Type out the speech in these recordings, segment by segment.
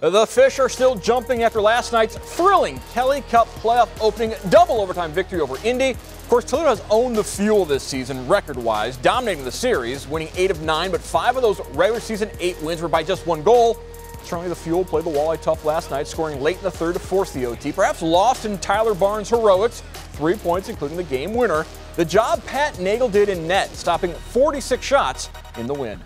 The Fish are still jumping after last night's thrilling Kelly Cup playoff opening double overtime victory over Indy. Of course, Toledo has owned the fuel this season record-wise, dominating the series, winning eight of nine, but five of those regular season eight wins were by just one goal. Certainly the Fuel played the Walleye tough last night, scoring late in the third to force the OT. Perhaps lost in Tyler Barnes' heroics, three points including the game winner. The job Pat Nagle did in net, stopping 46 shots in the win.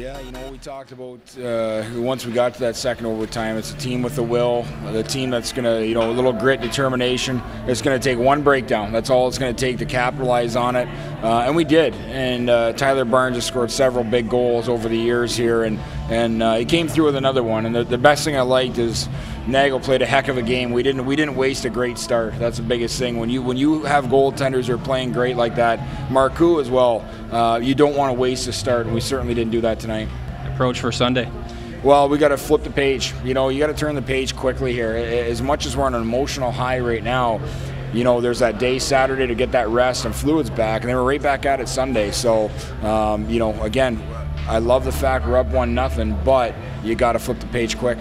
Yeah, you know, we talked about uh, once we got to that second overtime, it's a team with the will, the team that's going to, you know, a little grit, determination. It's going to take one breakdown. That's all it's going to take to capitalize on it. Uh, and we did. And uh, Tyler Barnes has scored several big goals over the years here, and, and uh, he came through with another one. And the, the best thing I liked is Nagle played a heck of a game. We didn't we didn't waste a great start. That's the biggest thing. When you when you have goaltenders who are playing great like that, Marcoux as well, uh, you don't want to waste a start, and we certainly didn't do that tonight. Approach for Sunday. Well, we got to flip the page. You know, you got to turn the page quickly here. As much as we're on an emotional high right now, you know, there's that day Saturday to get that rest and fluids back, and then we're right back at it Sunday. So, um, you know, again, I love the fact we're up one nothing, but you got to flip the page quick.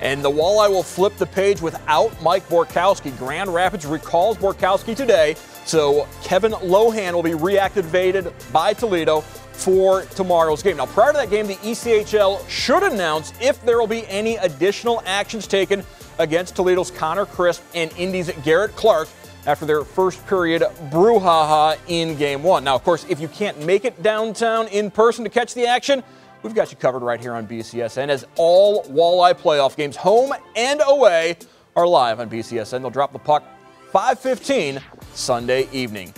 And the Walleye will flip the page without Mike Borkowski. Grand Rapids recalls Borkowski today, so Kevin Lohan will be reactivated by Toledo for tomorrow's game. Now, prior to that game, the ECHL should announce if there will be any additional actions taken against Toledo's Connor Crisp and Indy's Garrett Clark after their first period brouhaha in game one. Now, of course, if you can't make it downtown in person to catch the action, We've got you covered right here on BCSN as all walleye playoff games, home and away, are live on BCSN. They'll drop the puck 5:15 Sunday evening.